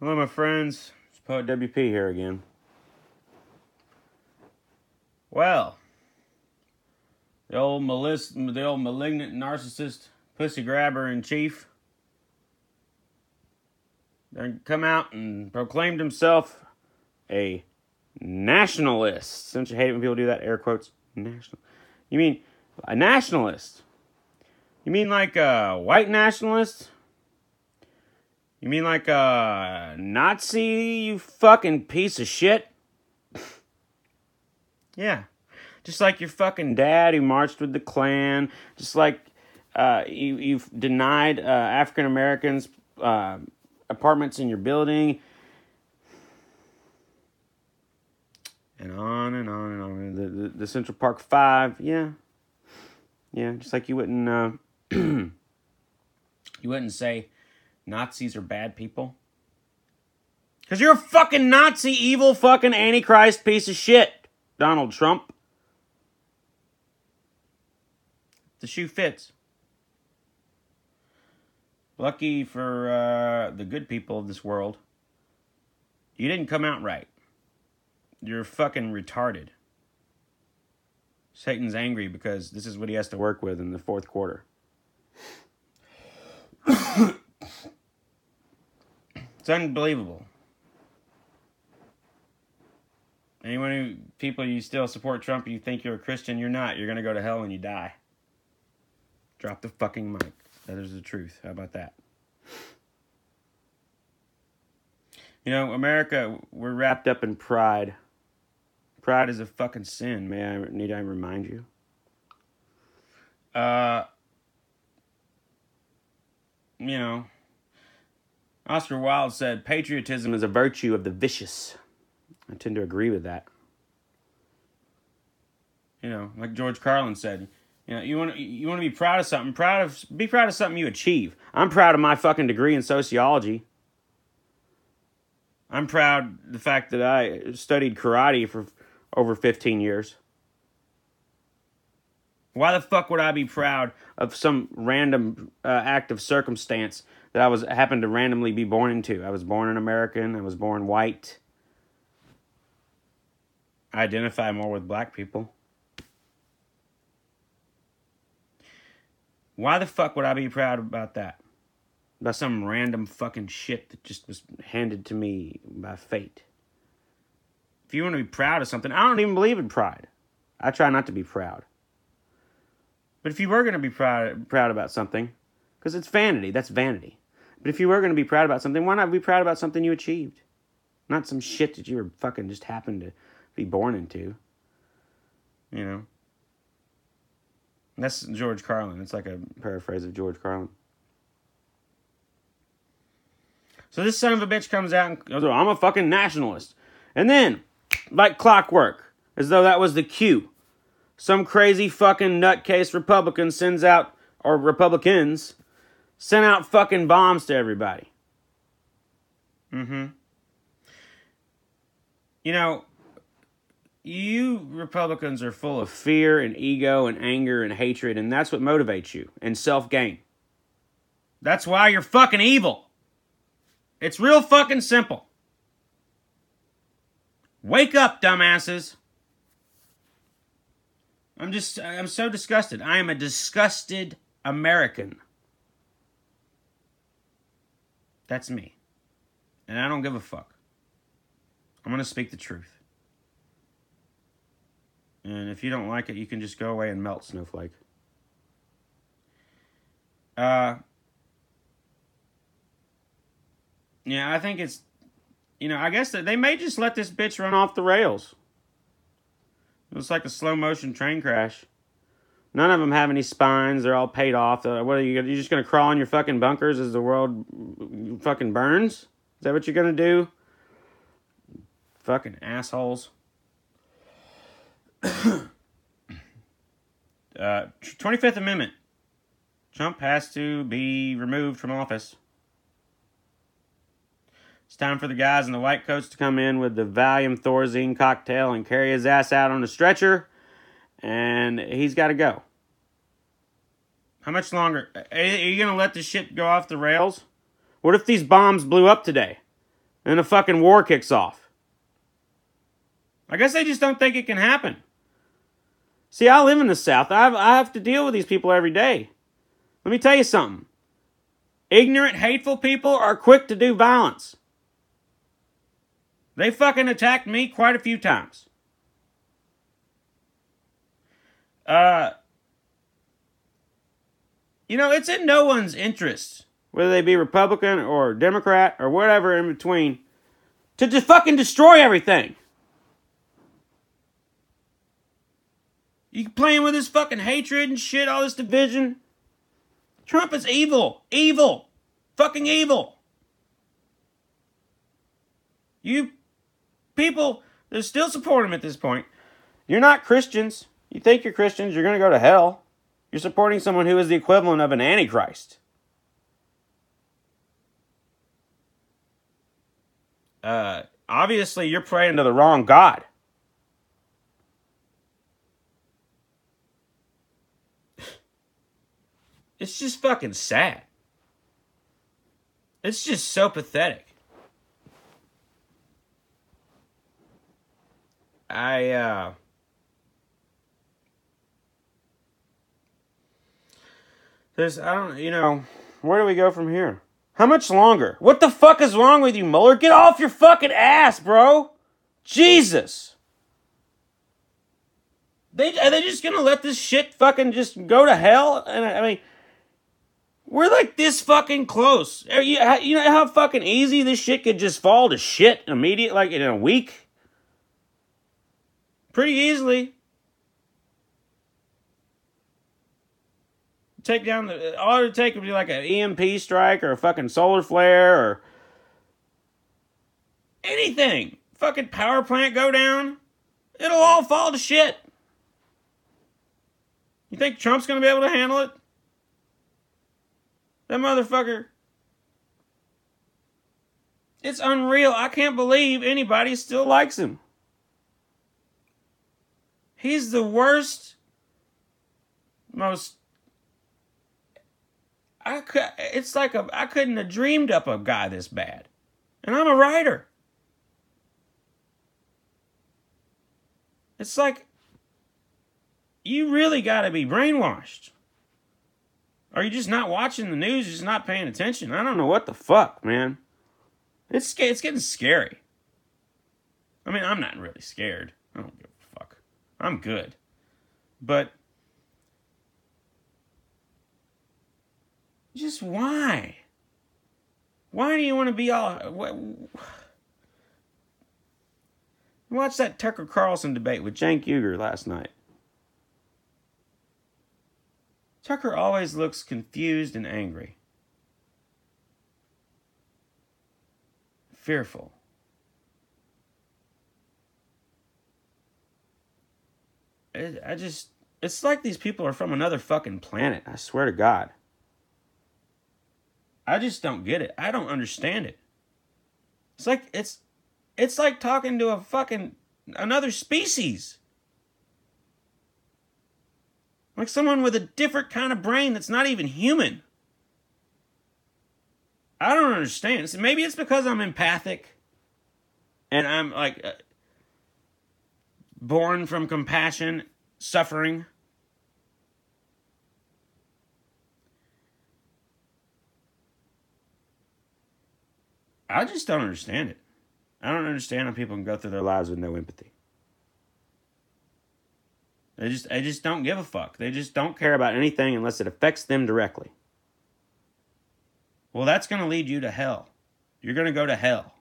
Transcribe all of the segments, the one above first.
Hello, my friends. It's Poet WP here again. Well, the old malis- the old malignant narcissist pussy grabber in chief then come out and proclaimed himself a nationalist. Don't you hate it when people do that? Air quotes. National. You mean a nationalist? You mean like a white nationalist? You mean like a Nazi, you fucking piece of shit? yeah. Just like your fucking dad who marched with the Klan. Just like uh, you, you've denied uh, African Americans uh, apartments in your building. And on and on and on. The, the, the Central Park Five, yeah. Yeah, just like you wouldn't, uh, you wouldn't say Nazis are bad people. Because you're a fucking Nazi, evil, fucking Antichrist piece of shit, Donald Trump. The shoe fits. Lucky for uh, the good people of this world, you didn't come out right. You're fucking retarded. Satan's angry because this is what he has to work with in the fourth quarter. It's unbelievable. Anyone who people you still support Trump, you think you're a Christian, you're not. You're gonna go to hell when you die. Drop the fucking mic. That is the truth. How about that? You know, America, we're wrapped up in pride. Pride is a fucking sin. May I need I remind you? Uh, you know, Oscar Wilde said, "Patriotism is a virtue of the vicious." I tend to agree with that. You know, like George Carlin said, you know, you want to you want to be proud of something. Proud of be proud of something you achieve. I'm proud of my fucking degree in sociology. I'm proud the fact that I studied karate for over 15 years. Why the fuck would I be proud of some random uh, act of circumstance that I was happened to randomly be born into? I was born an American. I was born white. I identify more with black people. Why the fuck would I be proud about that? About some random fucking shit that just was handed to me by fate. If you want to be proud of something, I don't even believe in pride. I try not to be proud. But if you were going to be proud proud about something, because it's vanity, that's vanity. But if you were going to be proud about something, why not be proud about something you achieved? Not some shit that you were fucking just happened to be born into. You know? That's George Carlin. It's like a paraphrase of George Carlin. So this son of a bitch comes out and goes, I'm a fucking nationalist. And then, like clockwork, as though that was the cue, some crazy fucking nutcase Republican sends out, or Republicans, sent out fucking bombs to everybody. Mm hmm. You know, you Republicans are full of fear and ego and anger and hatred, and that's what motivates you and self gain. That's why you're fucking evil. It's real fucking simple. Wake up, dumbasses. I'm just, I'm so disgusted. I am a disgusted American. That's me. And I don't give a fuck. I'm going to speak the truth. And if you don't like it, you can just go away and melt, Snowflake. Uh, yeah, I think it's, you know, I guess that they may just let this bitch run off the rails. It was like a slow motion train crash. None of them have any spines. They're all paid off. Uh, what are you? You're just gonna crawl in your fucking bunkers as the world fucking burns? Is that what you're gonna do? Fucking assholes. uh, 25th Amendment. Trump has to be removed from office. It's time for the guys in the white coats to come in with the Valium Thorazine cocktail and carry his ass out on a stretcher, and he's got to go. How much longer? Are you going to let this shit go off the rails? What if these bombs blew up today? and the fucking war kicks off. I guess they just don't think it can happen. See, I live in the South. I have, I have to deal with these people every day. Let me tell you something. Ignorant, hateful people are quick to do violence. They fucking attacked me quite a few times. Uh, you know, it's in no one's interest, whether they be Republican or Democrat or whatever in between, to just fucking destroy everything. You playing with this fucking hatred and shit, all this division. Trump is evil. Evil. Fucking evil. You people that still support him at this point, you're not Christians. You think you're Christians, you're going to go to hell. You're supporting someone who is the equivalent of an antichrist. Uh, obviously, you're praying to the wrong God. It's just fucking sad. It's just so pathetic. I uh There's I don't you know, where do we go from here? How much longer? What the fuck is wrong with you, Mueller? Get off your fucking ass, bro. Jesus. They are they just gonna let this shit fucking just go to hell? And I mean, we're like this fucking close. You, you know how fucking easy this shit could just fall to shit immediate, like in a week? Pretty easily. Take down the. All it would take would be like an EMP strike or a fucking solar flare or anything. Fucking power plant go down. It'll all fall to shit. You think Trump's gonna be able to handle it? That motherfucker. It's unreal. I can't believe anybody still likes him. He's the worst, most. I could. It's like a. I couldn't have dreamed up a guy this bad, and I'm a writer. It's like you really got to be brainwashed. Are you just not watching the news? You're just not paying attention? I don't know what the fuck, man. It's it's getting scary. I mean, I'm not really scared. I don't give a fuck. I'm good. But just why? Why do you want to be all Watch that Tucker Carlson debate with Cenk Uygur last night. Tucker always looks confused and angry. Fearful. It, I just, it's like these people are from another fucking planet. I swear to God. I just don't get it. I don't understand it. It's like, it's, it's like talking to a fucking, another species. Like someone with a different kind of brain that's not even human. I don't understand. Maybe it's because I'm empathic and I'm like uh, born from compassion, suffering. I just don't understand it. I don't understand how people can go through their lives with no empathy. They just they just don't give a fuck. They just don't care about anything unless it affects them directly. Well, that's going to lead you to hell. You're going to go to hell.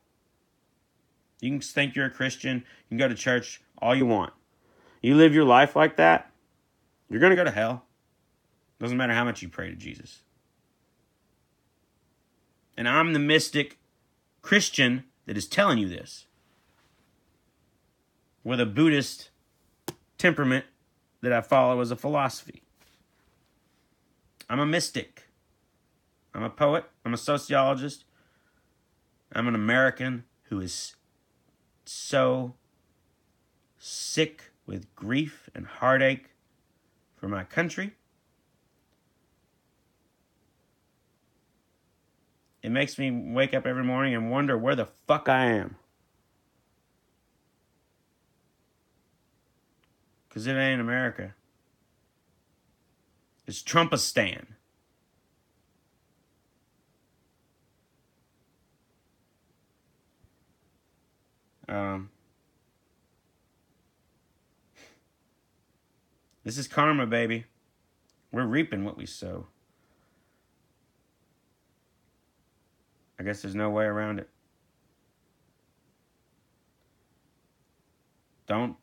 You can think you're a Christian, you can go to church all you want. You live your life like that, you're going to go to hell. Doesn't matter how much you pray to Jesus. And I'm the mystic Christian that is telling you this. With a Buddhist temperament that I follow as a philosophy. I'm a mystic. I'm a poet. I'm a sociologist. I'm an American who is so sick with grief and heartache for my country. It makes me wake up every morning and wonder where the fuck I am. Because it ain't America. It's Trumpistan. Um, this is karma, baby. We're reaping what we sow. I guess there's no way around it. Don't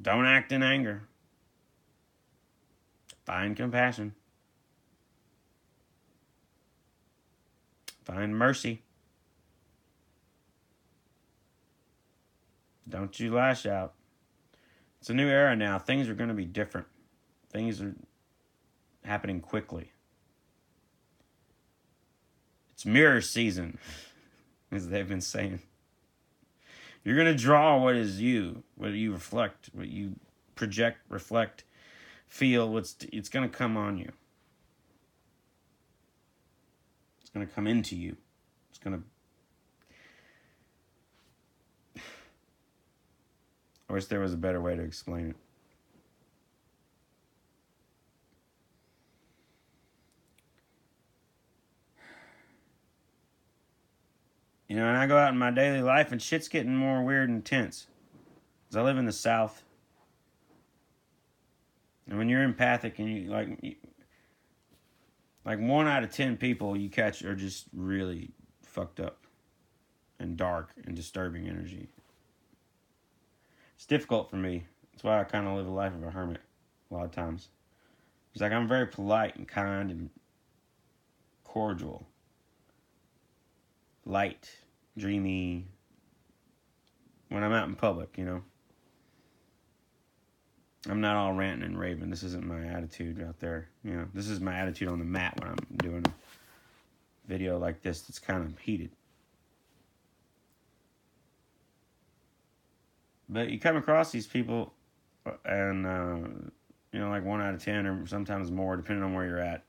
don't act in anger. Find compassion. Find mercy. Don't you lash out. It's a new era now. Things are going to be different. Things are happening quickly. It's mirror season, as they've been saying. You're going to draw what is you, what you reflect, what you project, reflect, feel. What's it's going to come on you. It's going to come into you. It's going to I wish there was a better way to explain it. You know, and I go out in my daily life and shit's getting more weird and tense. Because I live in the South. And when you're empathic and you, like, you, like one out of ten people you catch are just really fucked up and dark and disturbing energy. It's difficult for me. That's why I kind of live a life of a hermit a lot of times. It's like I'm very polite and kind and cordial light, dreamy when I'm out in public, you know. I'm not all ranting and raving. This isn't my attitude out there. You know, this is my attitude on the mat when I'm doing a video like this that's kind of heated. But you come across these people, and, uh, you know, like one out of ten or sometimes more, depending on where you're at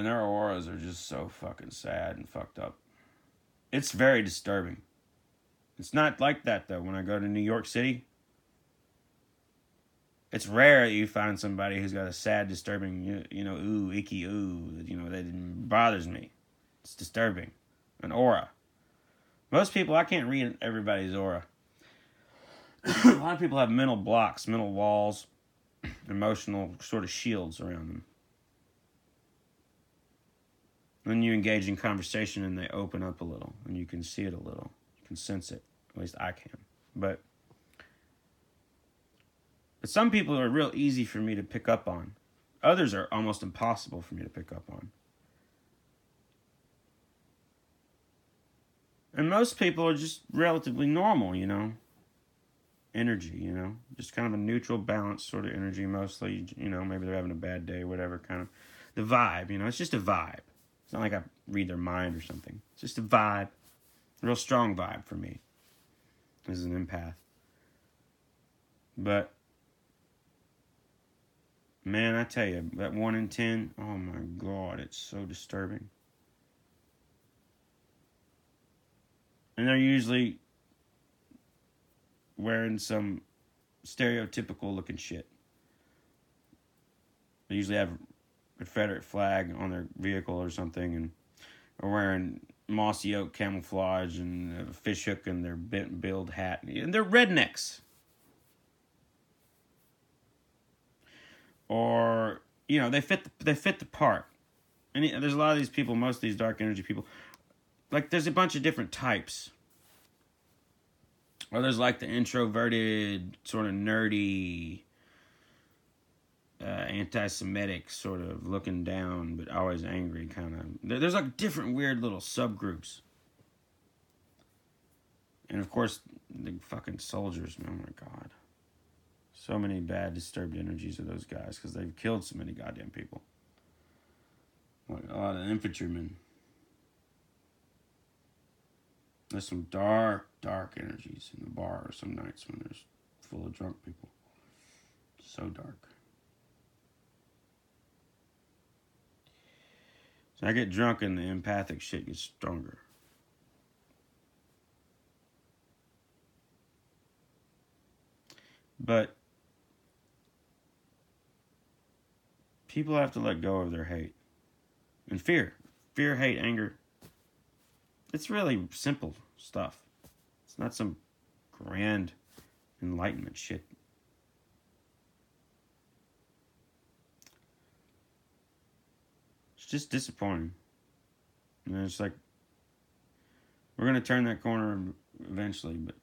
and their auras are just so fucking sad and fucked up. It's very disturbing. It's not like that though. When I go to New York City, it's rare that you find somebody who's got a sad, disturbing, you know, ooh, icky, ooh, you know, that bothers me. It's disturbing. An aura. Most people, I can't read everybody's aura. a lot of people have mental blocks, mental walls, emotional sort of shields around them. Then you engage in conversation and they open up a little and you can see it a little. You can sense it. At least I can. But but some people are real easy for me to pick up on. Others are almost impossible for me to pick up on. And most people are just relatively normal, you know. Energy, you know. Just kind of a neutral, balanced sort of energy mostly. You know, maybe they're having a bad day, whatever, kind of. The vibe, you know, it's just a vibe. It's not like I read their mind or something. It's just a vibe. A real strong vibe for me as an empath. But man, I tell you, that one in ten, oh my god, it's so disturbing. And they're usually wearing some stereotypical looking shit. They usually have Confederate flag on their vehicle or something, and are wearing mossy oak camouflage and a fish hook in their bent build hat, and they're rednecks. Or you know they fit the, they fit the part, and there's a lot of these people, most of these dark energy people, like there's a bunch of different types. Or there's like the introverted, sort of nerdy, uh, anti-Semitic, sort of looking down but always angry, kind of. There's like different weird little subgroups, and of course the fucking soldiers. Oh my god, so many bad, disturbed energies of those guys because they've killed so many goddamn people. Like a lot of infantrymen. There's some dark, dark energies in the bar some nights when there's full of drunk people. So dark. So I get drunk and the empathic shit gets stronger. But people have to let go of their hate and fear. Fear, hate, anger. It's really simple stuff. It's not some grand enlightenment shit. Just disappointing. And it's like we're gonna turn that corner eventually, but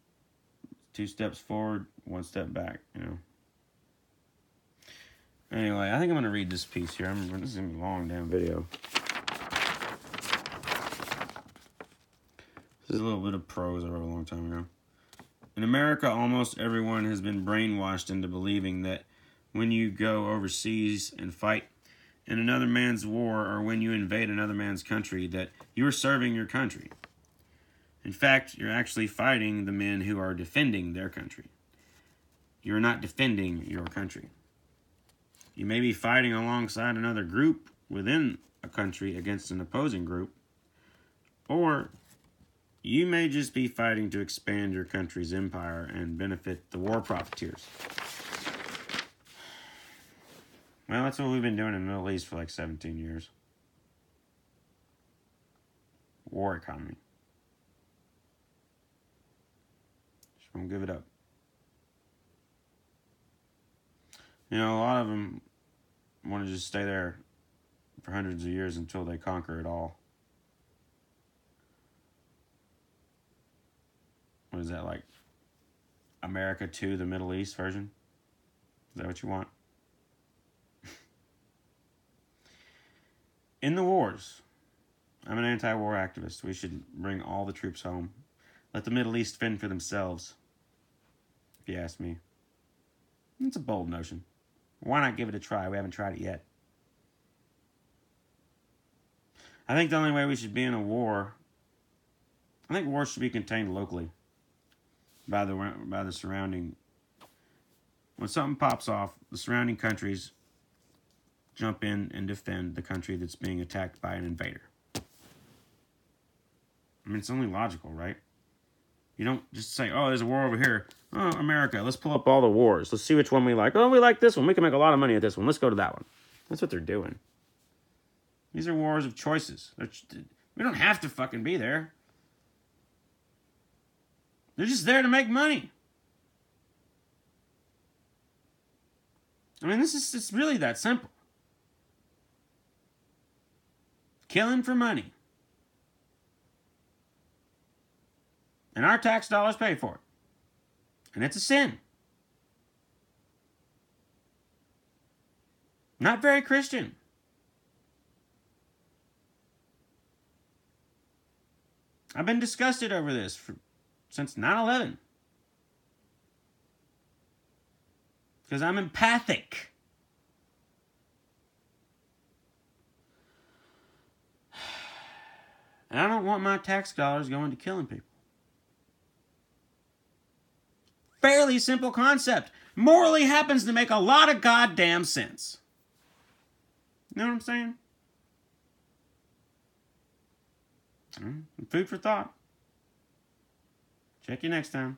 two steps forward, one step back, you know. Anyway, I think I'm gonna read this piece here. I'm this is gonna be a long damn video. This is a little bit of prose I wrote a long time ago. In America, almost everyone has been brainwashed into believing that when you go overseas and fight in another man's war or when you invade another man's country that you are serving your country. In fact, you're actually fighting the men who are defending their country. You're not defending your country. You may be fighting alongside another group within a country against an opposing group, or you may just be fighting to expand your country's empire and benefit the war profiteers. Well, that's what we've been doing in the Middle East for like 17 years. War economy. Just won't give it up. You know, a lot of them want to just stay there for hundreds of years until they conquer it all. What is that like? America to the Middle East version? Is that what you want? In the wars, I'm an anti war activist. We should bring all the troops home. Let the Middle East fend for themselves, if you ask me. It's a bold notion. Why not give it a try? We haven't tried it yet. I think the only way we should be in a war, I think war should be contained locally by the by the surrounding. When something pops off, the surrounding countries jump in and defend the country that's being attacked by an invader. I mean, it's only logical, right? You don't just say, oh, there's a war over here. Oh, America, let's pull up all the wars. Let's see which one we like. Oh, we like this one. We can make a lot of money at this one. Let's go to that one. That's what they're doing. These are wars of choices. we don't have to fucking be there. They're just there to make money. I mean, this is it's really that simple. Killing for money. And our tax dollars pay for it. And it's a sin. Not very Christian. I've been disgusted over this for, since 9 11. Because I'm empathic. And I don't want my tax dollars going to killing people. Fairly simple concept. Morally happens to make a lot of goddamn sense. You know what I'm saying? Food for thought. Check you next time.